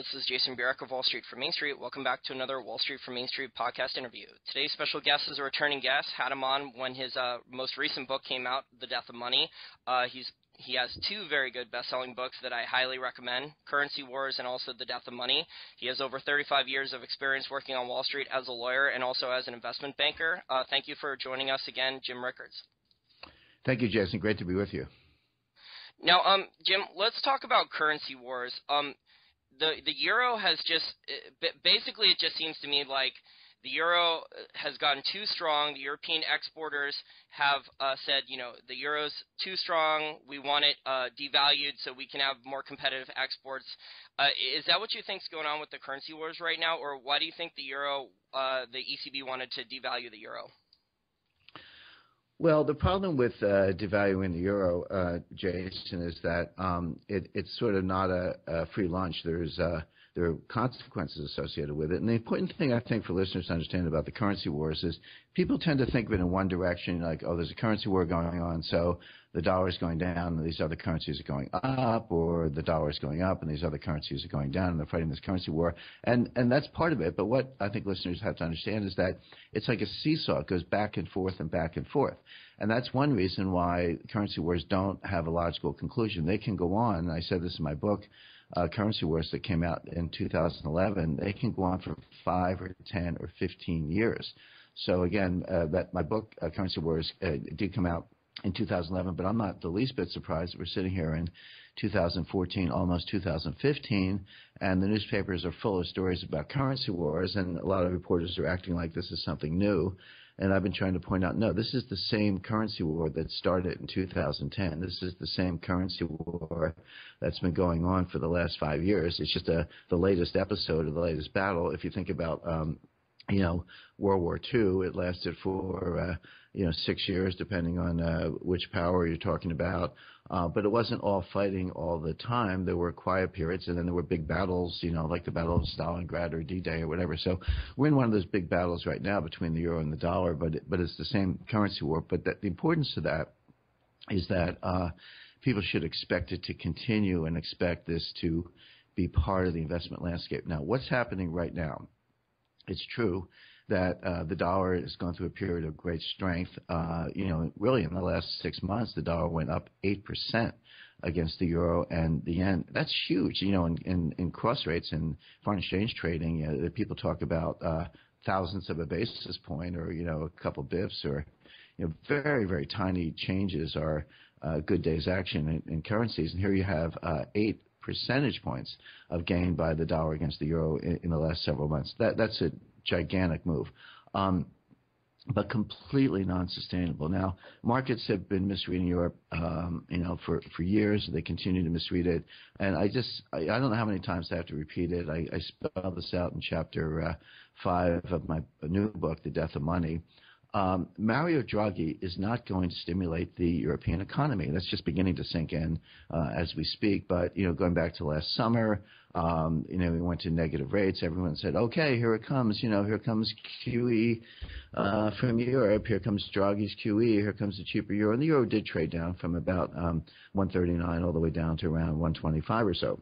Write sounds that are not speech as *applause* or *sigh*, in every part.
This is Jason Burack of Wall Street for Main Street. Welcome back to another Wall Street for Main Street podcast interview. Today's special guest is a returning guest. Had him on when his uh, most recent book came out, The Death of Money. Uh, he's he has two very good best-selling books that I highly recommend: Currency Wars and also The Death of Money. He has over 35 years of experience working on Wall Street as a lawyer and also as an investment banker. Uh, thank you for joining us again, Jim Rickards. Thank you, Jason. Great to be with you. Now, um, Jim, let's talk about currency wars. Um, the the euro has just basically it just seems to me like the euro has gotten too strong. The European exporters have uh, said, you know, the euro's too strong. We want it uh, devalued so we can have more competitive exports. Uh, is that what you think is going on with the currency wars right now, or why do you think the euro, uh, the ECB wanted to devalue the euro? Well, the problem with uh, devaluing the euro, uh, Jason, is that um, it, it's sort of not a, a free lunch. There's uh, there are consequences associated with it. And the important thing I think for listeners to understand about the currency wars is people tend to think of it in one direction, like, oh, there's a currency war going on, so the dollar is going down and these other currencies are going up, or the dollar is going up and these other currencies are going down, and they're fighting this currency war. And and that's part of it. But what I think listeners have to understand is that it's like a seesaw; it goes back and forth and back and forth. And that's one reason why currency wars don't have a logical conclusion. They can go on. I said this in my book uh, currency wars that came out in 2011, they can go on for five or 10 or 15 years. So again, uh, that my book, uh, Currency Wars, uh, did come out in 2011, but I'm not the least bit surprised that we're sitting here in 2014, almost 2015, and the newspapers are full of stories about currency wars, and a lot of reporters are acting like this is something new. And I've been trying to point out, no, this is the same currency war that started in 2010. This is the same currency war that's been going on for the last five years. It's just a, the latest episode of the latest battle. If you think about, um, you know, World War II, it lasted for, uh, you know, six years, depending on uh, which power you're talking about. Uh, but it wasn't all fighting all the time. There were quiet periods, and then there were big battles, you know, like the Battle of Stalingrad or D-Day or whatever. So we're in one of those big battles right now between the euro and the dollar, but it, but it's the same currency war. But that, the importance of that is that uh, people should expect it to continue and expect this to be part of the investment landscape. Now, what's happening right now? It's true that uh, the dollar has gone through a period of great strength. Uh, you know, really in the last six months, the dollar went up 8% against the euro and the yen. That's huge. You know, in, in, in cross rates and foreign exchange trading, you know, people talk about uh, thousandths of a basis point or, you know, a couple bips or, you know, very, very tiny changes are uh, good day's action in, in currencies. And here you have uh, eight percentage points of gain by the dollar against the euro in, in the last several months. That, that's a gigantic move. Um, but completely non-sustainable. Now, markets have been misreading Europe, um, you know, for, for years. They continue to misread it, and I just I, I don't know how many times I have to repeat it. I, I spell this out in chapter uh, five of my new book, The Death of Money. Um, Mario Draghi is not going to stimulate the European economy. That's just beginning to sink in uh, as we speak. But you know, going back to last summer, um, you know, we went to negative rates. Everyone said, "Okay, here it comes." You know, here comes QE uh, from Europe. Here comes Draghi's QE. Here comes the cheaper euro. And the euro did trade down from about um, 139 all the way down to around 125 or so.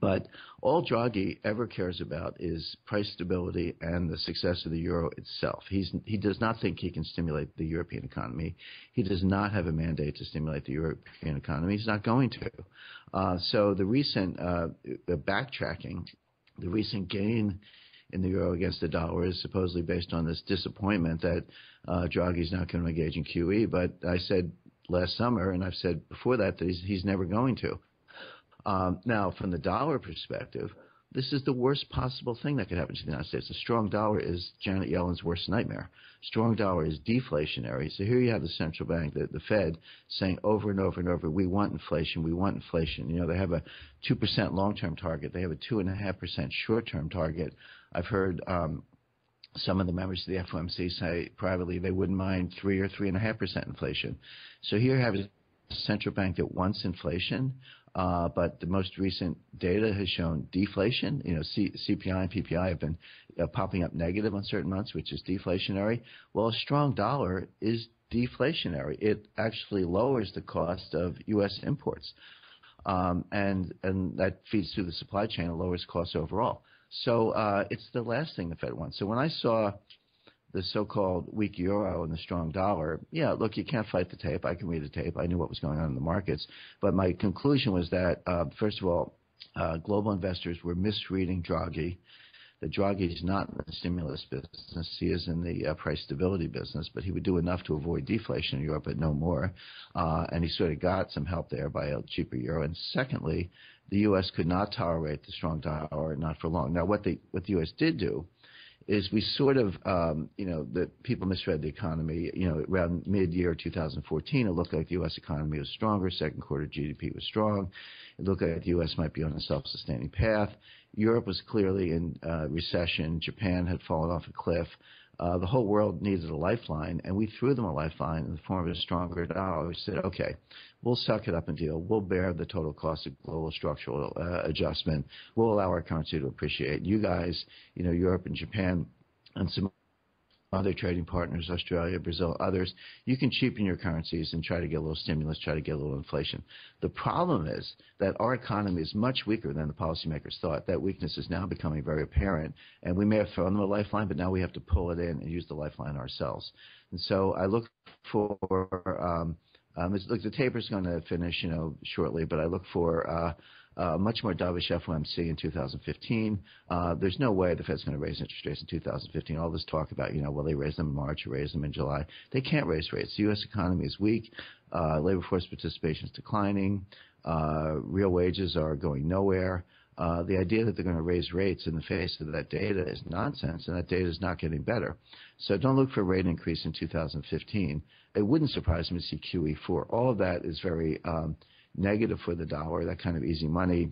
But all Draghi ever cares about is price stability and the success of the euro itself. He's, he does not think he can stimulate the European economy. He does not have a mandate to stimulate the European economy. He's not going to. Uh, so the recent uh, the backtracking, the recent gain in the euro against the dollar is supposedly based on this disappointment that uh, Draghi is not going to engage in QE. But I said last summer, and I've said before that, that he's, he's never going to. Um, now, from the dollar perspective, this is the worst possible thing that could happen to the United States. A strong dollar is Janet Yellen's worst nightmare. Strong dollar is deflationary. So here you have the central bank, the, the Fed, saying over and over and over, we want inflation, we want inflation. You know, they have a 2% long-term target. They have a 2.5% short-term target. I've heard um, some of the members of the FOMC say privately they wouldn't mind 3 or 3.5% inflation. So here you have a central bank that wants inflation, uh, but the most recent data has shown deflation. You know, CPI and PPI have been uh, popping up negative on certain months, which is deflationary. Well, a strong dollar is deflationary. It actually lowers the cost of U.S. imports. um, and and that feeds through the supply chain and lowers costs overall. So uh, it's the last thing the Fed wants. So when I saw the so-called weak euro and the strong dollar, yeah, look, you can't fight the tape. I can read the tape. I knew what was going on in the markets, but my conclusion was that uh, first of all, uh, global investors were misreading Draghi that Draghi is not in the stimulus business. He is in the uh, price stability business, but he would do enough to avoid deflation in Europe, but no more. Uh, and he sort of got some help there by a cheaper euro. And secondly, the U.S. could not tolerate the strong dollar, not for long. Now, what the what the U.S. did do is we sort of, um, you know, the people misread the economy. You know, around mid-year 2014, it looked like the U.S. economy was stronger. Second quarter GDP was strong. It looked like the U.S. might be on a self-sustaining path. Europe was clearly in uh, recession. Japan had fallen off a cliff. Uh, the whole world needed a lifeline, and we threw them a lifeline in the form of a stronger dollar. We said, okay, we'll suck it up and deal. We'll bear the total cost of global structural uh, adjustment. We'll allow our currency to appreciate. You guys, you know, Europe and Japan and some other trading partners, Australia, Brazil, others, you can cheapen your currencies and try to get a little stimulus, try to get a little inflation. The problem is that our economy is much weaker than the policymakers thought. That weakness is now becoming very apparent, and we may have thrown them a lifeline, but now we have to pull it in and use the lifeline ourselves. And so I look for, um, um, look, the taper is going to finish, you know, shortly, but I look for uh, uh, much more dovish FOMC in 2015. Uh, there's no way the Fed's going to raise interest rates in 2015. All this talk about, you know, will they raise them in March or raise them in July? They can't raise rates. The U.S. economy is weak. Uh, labor force participation is declining. Uh, real wages are going nowhere. Uh, the idea that they're going to raise rates in the face of that data is nonsense, and that data is not getting better. So don't look for a rate increase in 2015. It wouldn't surprise me to see QE4. All of that is very um, negative for the dollar. That kind of easy money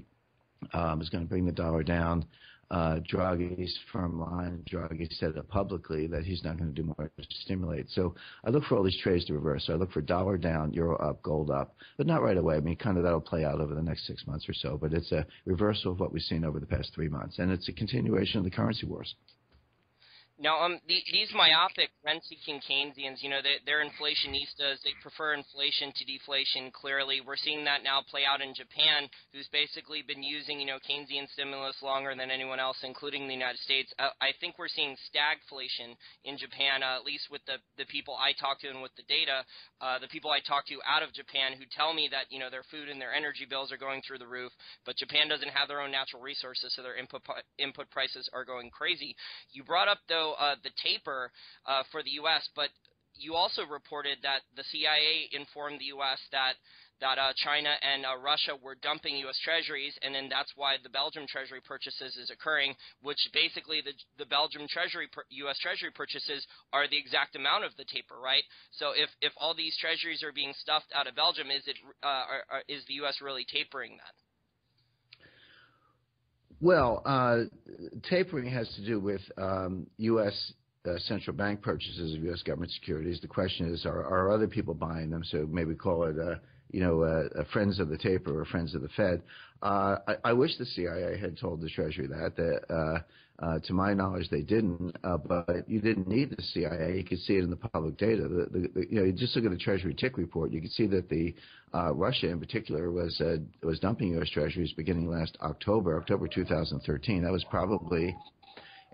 um, is going to bring the dollar down. Uh, Draghi's firm line, Draghi said it publicly that he's not going to do more to stimulate. So I look for all these trades to reverse. So I look for dollar down, euro up, gold up, but not right away. I mean, kind of that'll play out over the next six months or so. But it's a reversal of what we've seen over the past three months, and it's a continuation of the currency wars. Now, um, the, these myopic rent-seeking Keynesians, you know, they, they're inflationistas. They prefer inflation to deflation. Clearly, we're seeing that now play out in Japan, who's basically been using, you know, Keynesian stimulus longer than anyone else, including the United States. Uh, I think we're seeing stagflation in Japan, uh, at least with the the people I talk to and with the data. Uh, the people I talk to out of Japan who tell me that, you know, their food and their energy bills are going through the roof, but Japan doesn't have their own natural resources, so their input input prices are going crazy. You brought up though uh, the taper uh, for the U.S., but you also reported that the CIA informed the U.S. that that uh, China and uh, Russia were dumping U.S. Treasuries, and then that's why the Belgium Treasury purchases is occurring, which basically the the Belgium Treasury U.S. Treasury purchases are the exact amount of the taper, right? So if if all these Treasuries are being stuffed out of Belgium, is it uh, are, are, is the U.S. really tapering that? Well, uh, tapering has to do with um, U.S. Uh, central bank purchases of U.S. government securities. The question is, are, are other people buying them? So maybe call it, uh, you know, uh, friends of the taper or friends of the Fed. Uh, I, I wish the CIA had told the Treasury that. That uh, uh, to my knowledge, they didn't. Uh, but you didn't need the CIA. You could see it in the public data. The, the, the, you know, you just look at the Treasury TIC report. You could see that the uh, Russia, in particular, was was dumping U.S. Treasuries beginning last October, October 2013. That was probably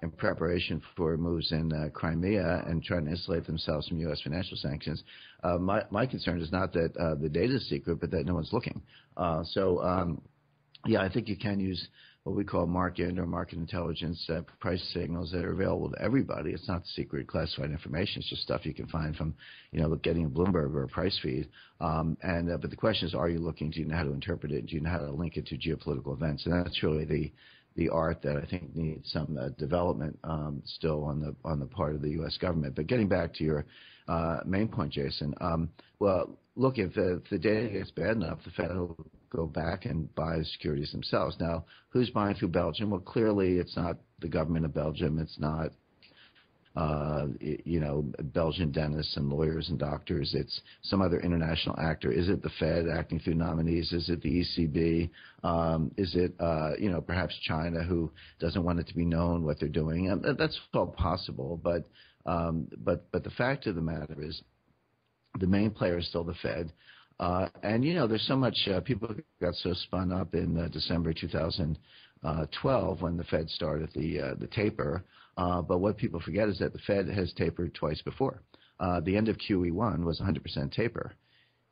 in preparation for moves in uh, Crimea and trying to insulate themselves from U.S. financial sanctions. Uh, my, my concern is not that uh, the data is secret, but that no one's looking. Uh, so, um, yeah, I think you can use what we call market or market intelligence uh, price signals that are available to everybody. It's not secret classified information. It's just stuff you can find from, you know, getting a Bloomberg or a price feed. Um, and uh, but the question is, are you looking? Do you know how to interpret it? Do you know how to link it to geopolitical events? And that's really the the art that I think needs some uh, development um, still on the on the part of the U.S. government. But getting back to your uh, main point, Jason. Um, well, look, if, if the data gets bad enough, the Fed will go back and buy the securities themselves. Now, who's buying through Belgium? Well, clearly it's not the government of Belgium. It's not, uh, you know, Belgian dentists and lawyers and doctors. It's some other international actor. Is it the Fed acting through nominees? Is it the ECB? Um, is it, uh, you know, perhaps China who doesn't want it to be known what they're doing? And that's all possible. But, um, but, but the fact of the matter is, the main player is still the Fed. Uh, and you know, there's so much uh, people got so spun up in uh, December 2012 when the Fed started the uh, the taper. Uh, but what people forget is that the Fed has tapered twice before. Uh, the end of QE1 was 100% taper.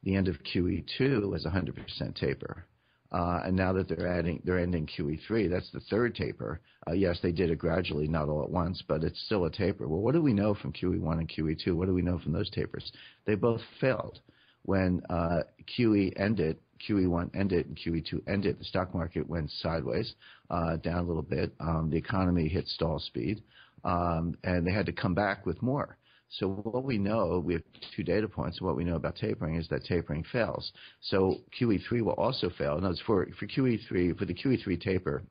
The end of QE2 was 100% taper. Uh, and now that they're adding, they're ending QE3, that's the third taper. Uh, yes, they did it gradually, not all at once, but it's still a taper. Well, what do we know from QE1 and QE2? What do we know from those tapers? They both failed. When uh, QE ended, QE1 ended and QE2 ended, the stock market went sideways, uh, down a little bit. Um, the economy hit stall speed, um, and they had to come back with more. So what we know, we have two data points. What we know about tapering is that tapering fails. So QE3 will also fail. In other words, for, for QE3, for the QE3 taper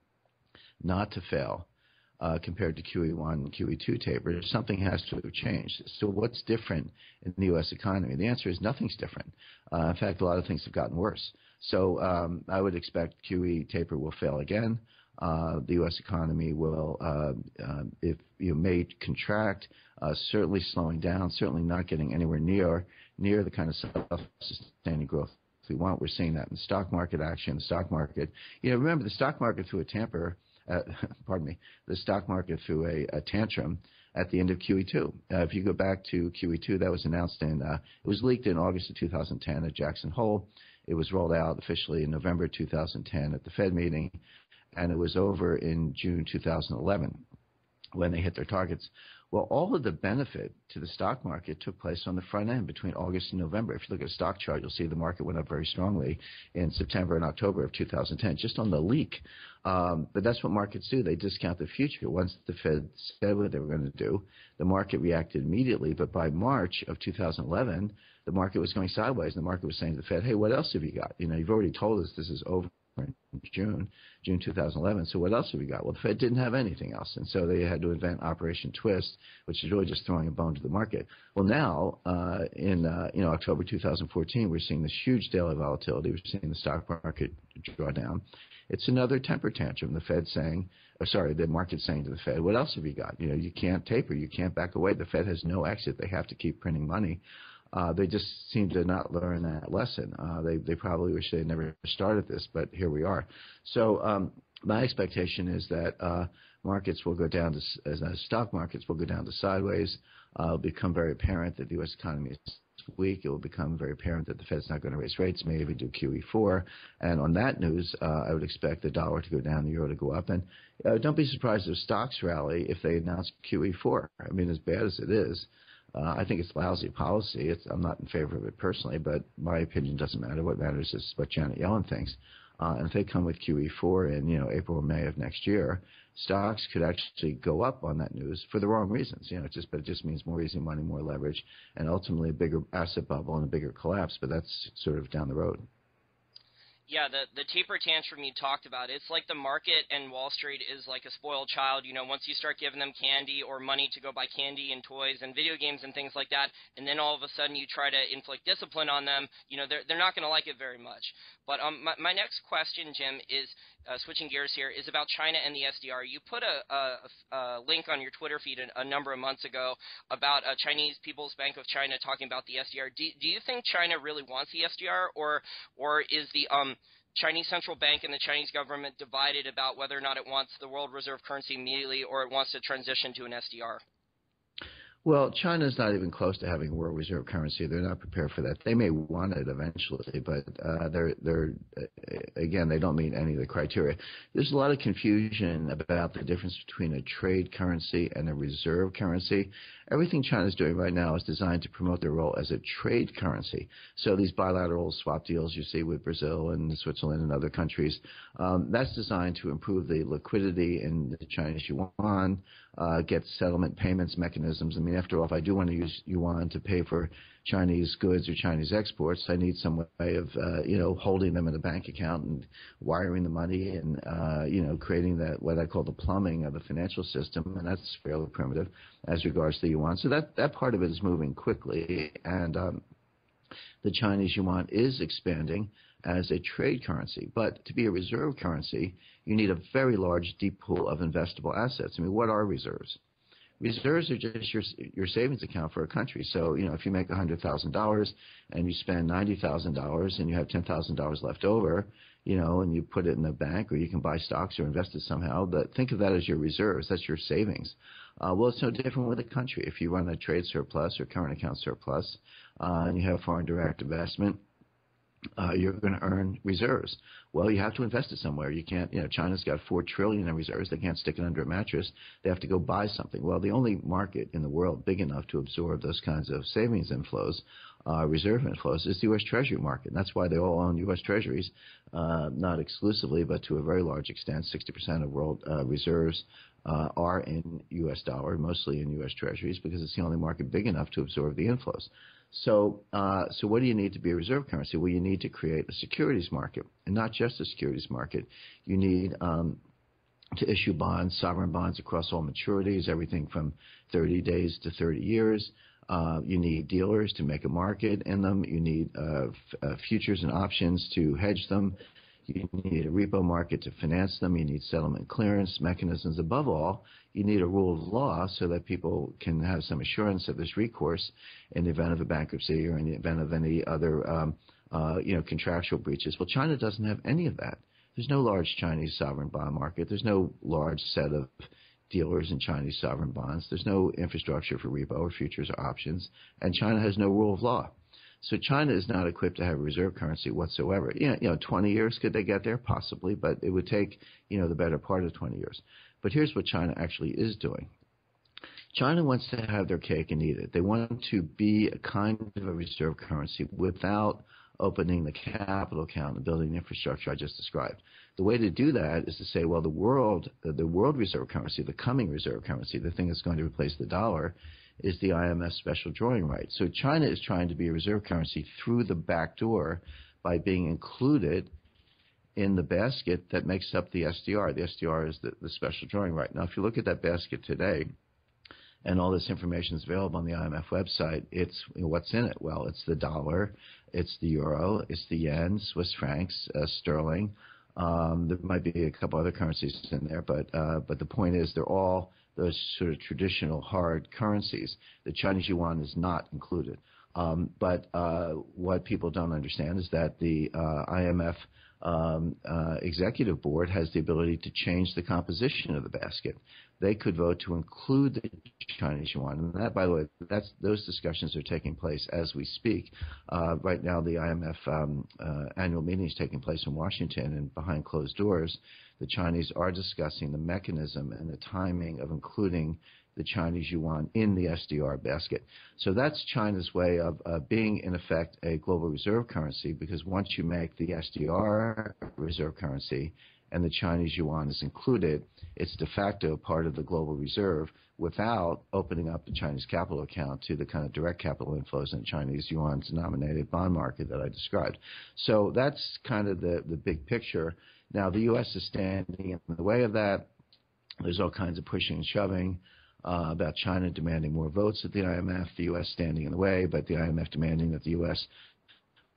not to fail, uh, compared to QE1 and QE2 taper, something has to have changed. So what's different in the U.S. economy? The answer is nothing's different. Uh, in fact, a lot of things have gotten worse. So um, I would expect QE taper will fail again. Uh, the U.S. economy will, uh, uh, if you may contract, certainly slowing down, certainly not getting anywhere near near the kind of self-sustaining growth we want. We're seeing that in the stock market action. The stock market, you know, remember the stock market threw a tamper, *laughs* pardon me, the stock market threw a, a tantrum at the end of QE2. Uh, if you go back to QE2, that was announced in, uh, it was leaked in August of 2010 at Jackson Hole. It was rolled out officially in November 2010 at the Fed meeting and it was over in June 2011 when they hit their targets. Well, all of the benefit to the stock market took place on the front end between August and November. If you look at a stock chart, you'll see the market went up very strongly in September and October of 2010, just on the leak. Um, but that's what markets do. They discount the future. Once the Fed said what they were going to do, the market reacted immediately. But by March of 2011, the market was going sideways. And the market was saying to the Fed, hey, what else have you got? You know, you've already told us this is over June, June 2011. So what else have we got? Well, the Fed didn't have anything else, and so they had to invent Operation Twist, which is really just throwing a bone to the market. Well, now uh, in uh, you know October 2014, we're seeing this huge daily volatility. We're seeing the stock market draw down. It's another temper tantrum. The Fed saying, or sorry, the market saying to the Fed, "What else have you got? You know, you can't taper, you can't back away. The Fed has no exit. They have to keep printing money." Uh, they just seem to not learn that lesson. Uh, they they probably wish they never started this, but here we are. So um, my expectation is that uh, markets will go down to as stock markets will go down to sideways. Uh, it'll become very apparent that the U.S. economy is weak. It will become very apparent that the Fed's not going to raise rates, maybe do QE4. And on that news, uh, I would expect the dollar to go down, the euro to go up. And uh, don't be surprised if stocks rally if they announce QE4. I mean, as bad as it is, uh, I think it's lousy policy. It's, I'm not in favor of it personally, but my opinion doesn't matter. What matters is what Janet Yellen thinks. Uh, and if they come with QE4 in you know April or May of next year, stocks could actually go up on that news for the wrong reasons. You know, it just but it just means more easy money, more leverage, and ultimately a bigger asset bubble and a bigger collapse. But that's sort of down the road yeah, the the taper tantrum you talked about, it's like the market and Wall Street is like a spoiled child. You know, once you start giving them candy or money to go buy candy and toys and video games and things like that, and then all of a sudden you try to inflict discipline on them, you know, they're they're not going to like it very much. But um, my, my next question, Jim, is uh, switching gears here, is about China and the SDR. You put a, a, a link on your Twitter feed a, a, number of months ago about a Chinese People's Bank of China talking about the SDR. Do, do you think China really wants the SDR, or or is the um, Chinese central bank and the Chinese government divided about whether or not it wants the world reserve currency immediately or it wants to transition to an SDR? Well, China's not even close to having a world reserve currency. They're not prepared for that. They may want it eventually, but uh, they're they're again they don't meet any of the criteria. There's a lot of confusion about the difference between a trade currency and a reserve currency. Everything China's doing right now is designed to promote their role as a trade currency. So these bilateral swap deals you see with Brazil and Switzerland and other countries, um, that's designed to improve the liquidity in the Chinese yuan, uh, get settlement payments mechanisms. I mean, after all, if I do want to use yuan to pay for Chinese goods or Chinese exports, I need some way of uh, you know holding them in a bank account and wiring the money and uh, you know creating that what I call the plumbing of the financial system, and that's fairly primitive as regards to the yuan. So that that part of it is moving quickly, and um, the Chinese yuan is expanding as a trade currency. But to be a reserve currency, you need a very large, deep pool of investable assets. I mean, what are reserves? Reserves are just your your savings account for a country. So you know if you make a hundred thousand dollars and you spend ninety thousand dollars and you have ten thousand dollars left over, you know, and you put it in the bank or you can buy stocks or invest it somehow. But think of that as your reserves. That's your savings. Uh, well, it's no different with a country. If you run a trade surplus or current account surplus, uh, and you have foreign direct investment, uh, you're going to earn reserves. Well, you have to invest it somewhere. You can't, you know, China's got four trillion in reserves. They can't stick it under a mattress. They have to go buy something. Well, the only market in the world big enough to absorb those kinds of savings inflows, uh, reserve inflows, is the U.S. Treasury market. And that's why they all own U.S. Treasuries, uh, not exclusively, but to a very large extent. 60% of world uh, reserves uh, are in U.S. dollar, mostly in U.S. Treasuries, because it's the only market big enough to absorb the inflows. So, uh, so what do you need to be a reserve currency? Well, you need to create a securities market, and not just a securities market. You need um, to issue bonds, sovereign bonds across all maturities, everything from 30 days to 30 years. Uh, you need dealers to make a market in them. You need uh, f- uh, futures and options to hedge them. You need a repo market to finance them. You need settlement clearance mechanisms. Above all, you need a rule of law so that people can have some assurance of this recourse in the event of a bankruptcy or in the event of any other um, uh, you know, contractual breaches. Well, China doesn't have any of that. There's no large Chinese sovereign bond market. There's no large set of dealers in Chinese sovereign bonds. There's no infrastructure for repo or futures or options. And China has no rule of law. So China is not equipped to have a reserve currency whatsoever. You know, you know, 20 years could they get there? Possibly, but it would take, you know, the better part of 20 years. But here's what China actually is doing. China wants to have their cake and eat it. They want to be a kind of a reserve currency without opening the capital account and building the infrastructure I just described. The way to do that is to say, well, the world, the world reserve currency, the coming reserve currency, the thing that's going to replace the dollar, is the IMF special drawing right. So China is trying to be a reserve currency through the back door by being included in the basket that makes up the SDR. The SDR is the, the special drawing right. Now, if you look at that basket today, and all this information is available on the IMF website, it's you know, what's in it? Well, it's the dollar, it's the euro, it's the yen, Swiss francs, uh, sterling. Um, there might be a couple other currencies in there, but uh, but the point is they're all those sort of traditional hard currencies. The Chinese yuan is not included. Um, but uh, what people don't understand is that the uh, IMF um, uh, executive board has the ability to change the composition of the basket. They could vote to include the Chinese yuan, and that, by the way, that's those discussions are taking place as we speak. Uh, right now, the IMF um, uh, annual meeting is taking place in Washington, and behind closed doors, the Chinese are discussing the mechanism and the timing of including the Chinese yuan in the SDR basket. So that's China's way of uh, being, in effect, a global reserve currency because once you make the SDR reserve currency and the Chinese yuan is included, it's de facto part of the global reserve without opening up the Chinese capital account to the kind of direct capital inflows in the Chinese yuan denominated bond market that I described. So that's kind of the, the big picture. Now, the U.S. is standing in the way of that. There's all kinds of pushing and shoving uh, about China demanding more votes at the IMF, the U.S. standing in the way, but the IMF demanding that the U.S.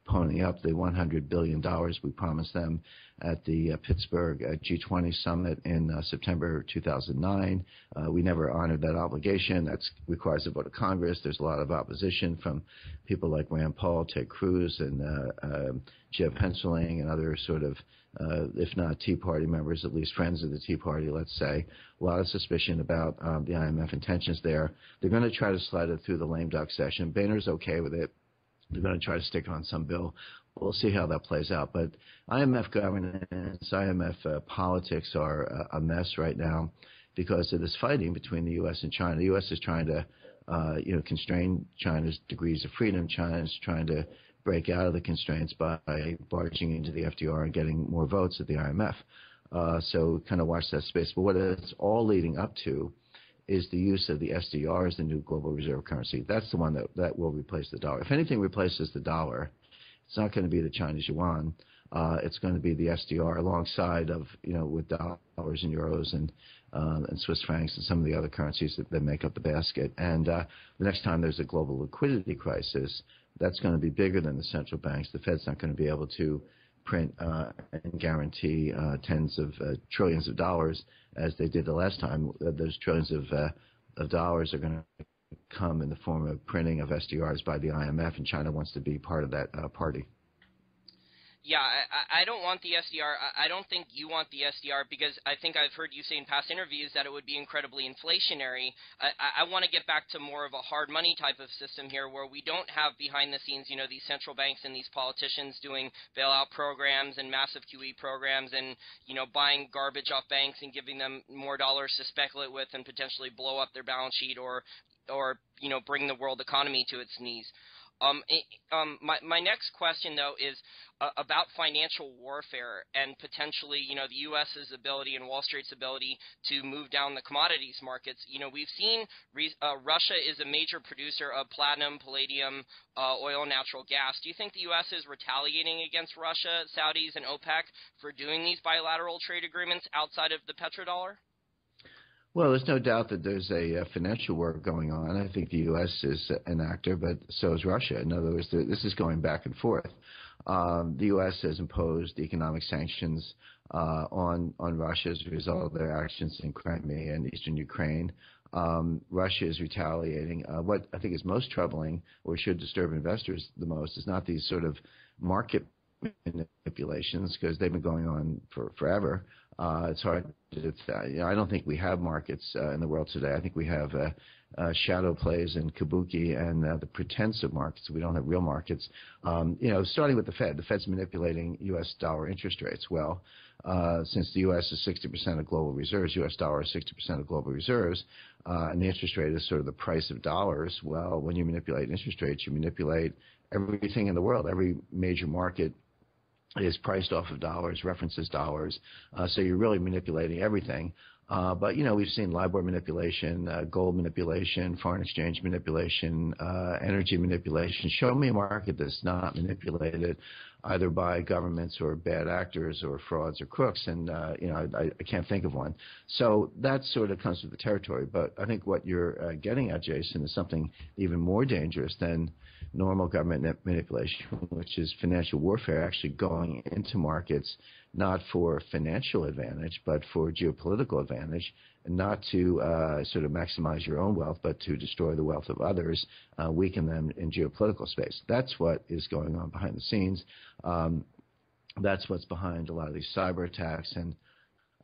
pony up the $100 billion we promised them at the uh, Pittsburgh uh, G20 summit in uh, September 2009. Uh, we never honored that obligation. That requires a vote of Congress. There's a lot of opposition from people like Rand Paul, Ted Cruz, and uh, um, Jeb Hensarling, and other sort of uh, if not Tea Party members, at least friends of the Tea Party, let's say. A lot of suspicion about um, the IMF intentions there. They're going to try to slide it through the lame duck session. Boehner's okay with it. They're going to try to stick it on some bill. We'll see how that plays out. But IMF governance, IMF uh, politics are uh, a mess right now because of this fighting between the U.S. and China. The U.S. is trying to, uh, you know, constrain China's degrees of freedom. China is trying to break out of the constraints by barging into the SDR and getting more votes at the IMF. Uh, so kind of watch that space. But what it's all leading up to is the use of the SDR as the new global reserve currency. That's the one that, that will replace the dollar. If anything replaces the dollar, it's not going to be the Chinese yuan. Uh, it's going to be the SDR alongside of, you know, with dollars and euros and uh, and Swiss francs and some of the other currencies that, that make up the basket. And uh, the next time there's a global liquidity crisis, that's going to be bigger than the central banks. The Fed's not going to be able to print uh, and guarantee uh, tens of uh, trillions of dollars as they did the last time. Uh, those trillions of uh, of dollars are going to come in the form of printing of SDRs by the IMF, and China wants to be part of that uh, party. Yeah, I, I don't want the SDR. I don't think you want the SDR because I think I've heard you say in past interviews that it would be incredibly inflationary. I, I want to get back to more of a hard money type of system here where we don't have behind the scenes, you know, these central banks and these politicians doing bailout programs and massive QE programs and, you know, buying garbage off banks and giving them more dollars to speculate with and potentially blow up their balance sheet or, or, you know, bring the world economy to its knees. Um, um, my, my next question, though, is uh, about financial warfare and potentially, you know, the U.S.'s ability and Wall Street's ability to move down the commodities markets. You know, we've seen re- uh, Russia is a major producer of platinum, palladium, uh, oil, natural gas. Do you think the U.S. is retaliating against Russia, Saudis, and OPEC for doing these bilateral trade agreements outside of the petrodollar? Well, there's no doubt that there's a, a financial war going on. I think the U.S. is an actor, but so is Russia. In other words, this is going back and forth. Um, the U.S. has imposed economic sanctions uh, on on Russia as a result of their actions in Crimea and eastern Ukraine. Um, Russia is retaliating. Uh, what I think is most troubling, or should disturb investors the most, is not these sort of market manipulations because they've been going on for forever. Uh, it's hard to, you know, I don't think we have markets uh, in the world today. I think we have uh, uh, shadow plays and kabuki and uh, the pretense of markets. We don't have real markets. Um, you know, starting with the Fed, the Fed's manipulating U.S. dollar interest rates. Well, uh, since the U.S. is 60% of global reserves, U.S. dollar is 60% of global reserves, uh, and the interest rate is sort of the price of dollars. Well, when you manipulate interest rates, you manipulate everything in the world. Every major market is priced off of dollars, references dollars. Uh, so you're really manipulating everything. Uh, but you know we've seen LIBOR manipulation, uh, gold manipulation, foreign exchange manipulation, uh, energy manipulation. Show me a market that's not manipulated either by governments or bad actors or frauds or crooks, and uh, you know I, I can't think of one. So that sort of comes with the territory. But I think what you're uh, getting at, Jason, is something even more dangerous than normal government manipulation, *laughs* which is financial warfare, actually going into markets not for financial advantage, but for geopolitical advantage, and not to uh, sort of maximize your own wealth, but to destroy the wealth of others, uh, weaken them in geopolitical space. That's what is going on behind the scenes. Um, that's what's behind a lot of these cyber attacks. And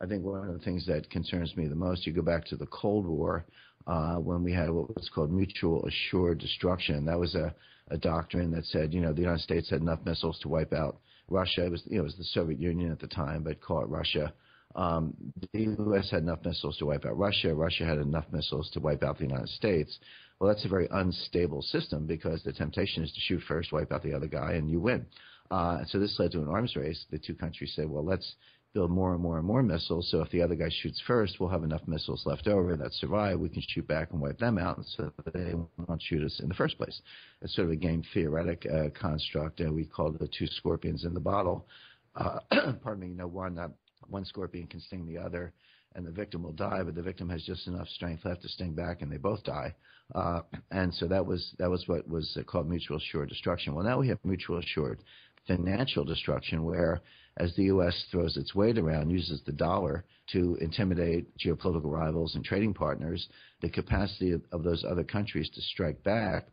I think one of the things that concerns me the most, you go back to the Cold War, uh, when we had what was called mutual assured destruction. That was a a doctrine that said, you know, the United States had enough missiles to wipe out Russia. It was, you know, it was the Soviet Union at the time, but call it Russia. Um, the U.S. had enough missiles to wipe out Russia. Russia had enough missiles to wipe out the United States. Well, that's a very unstable system because the temptation is to shoot first, wipe out the other guy, and you win. Uh, so this led to an arms race. The two countries said, well, let's build more and more and more missiles. So if the other guy shoots first, we'll have enough missiles left over that survive. We can shoot back and wipe them out, and so they won't shoot us in the first place. It's sort of a game theoretic uh, construct. Uh, we call it the two scorpions in the bottle. Uh, *clears throat* pardon me. You know, one uh, one scorpion can sting the other, and the victim will die, but the victim has just enough strength left to sting back, and they both die. Uh, and so that was that was what was called mutual assured destruction. Well, now we have mutual assured financial destruction, where as the U.S. throws its weight around, uses the dollar to intimidate geopolitical rivals and trading partners, the capacity of, of those other countries to strike back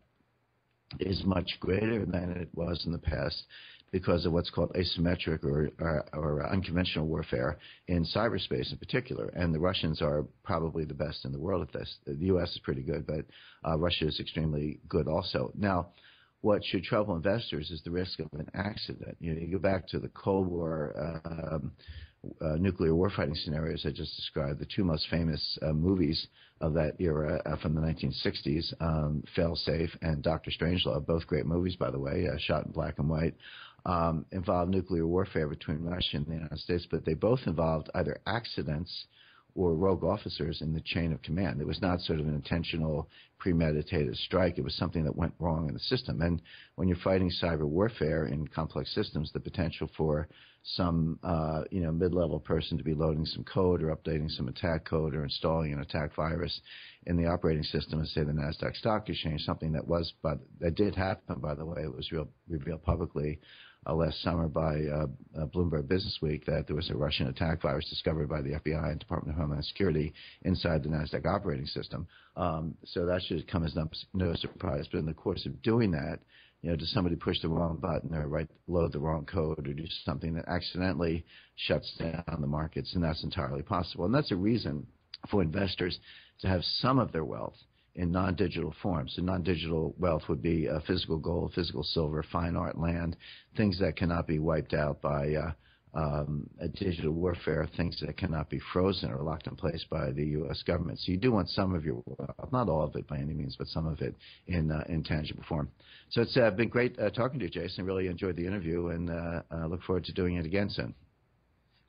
is much greater than it was in the past because of what's called asymmetric or, or, or, unconventional warfare in cyberspace in particular. And the Russians are probably the best in the world at this. The U.S. is pretty good, but uh, Russia is extremely good also. Now, what should trouble investors is the risk of an accident. You know, you go back to the Cold War um, uh, nuclear warfighting scenarios I just described. The two most famous uh, movies of that era uh, from the 1960s, um, Fail Safe and Doctor Strangelove, both great movies, by the way, uh, shot in black and white, um, involved nuclear warfare between Russia and the United States, but they both involved either accidents or rogue officers in the chain of command. It was not sort of an intentional, premeditated strike. It was something that went wrong in the system. And when you're fighting cyber warfare in complex systems, the potential for some, uh, you know, mid-level person to be loading some code or updating some attack code or installing an attack virus in the operating system of, say, the Nasdaq Stock Exchange, something that was, but that did happen, by the way. It was real, revealed publicly uh, last summer by uh, uh, Bloomberg Business Week that there was a Russian attack virus discovered by the FBI and Department of Homeland Security inside the Nasdaq operating system. Um, so that should come as no, no surprise. But in the course of doing that, you know, does somebody push the wrong button or write load the wrong code or do something that accidentally shuts down the markets? And that's entirely possible. And that's a reason for investors to have some of their wealth in non-digital forms. So non-digital wealth would be uh, physical gold, physical silver, fine art, land, things that cannot be wiped out by uh, um, digital warfare, things that cannot be frozen or locked in place by the U.S. government. So you do want some of your wealth, not all of it by any means, but some of it in uh, in tangible form. So it's uh, been great uh, talking to you, Jason. Really enjoyed the interview, and uh, look forward to doing it again soon.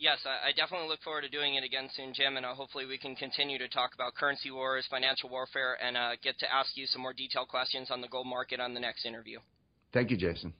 Yes, I, I definitely look forward to doing it again soon, Jim, and uh, hopefully we can continue to talk about currency wars, financial warfare, and uh, get to ask you some more detailed questions on the gold market on the next interview. Thank you, Jason.